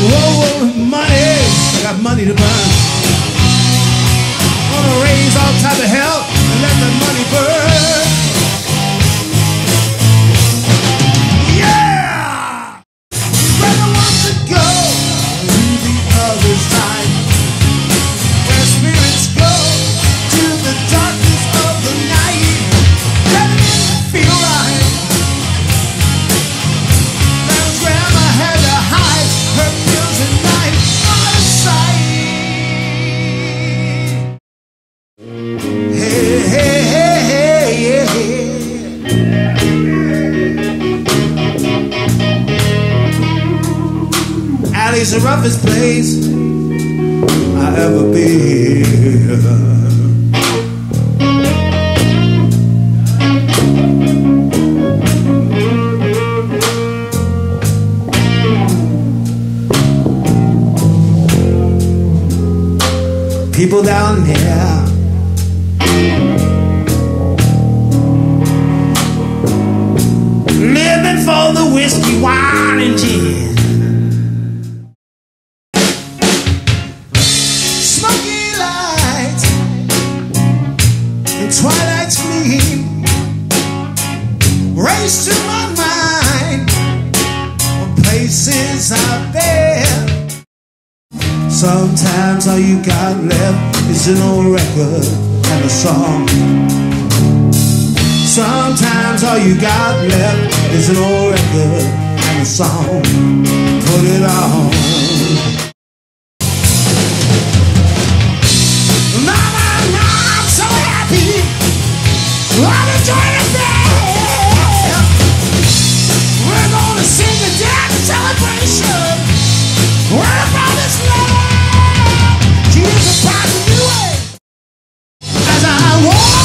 Whoa, whoa, money. I got money to burn. Alley's the roughest place I ever been. People down there. Living for the whiskey, wine, and gin. And twilight gleam race to my mind places out there. Sometimes all you got left is an old record and a song. Sometimes all you got left is an old record and a song. Put it on. want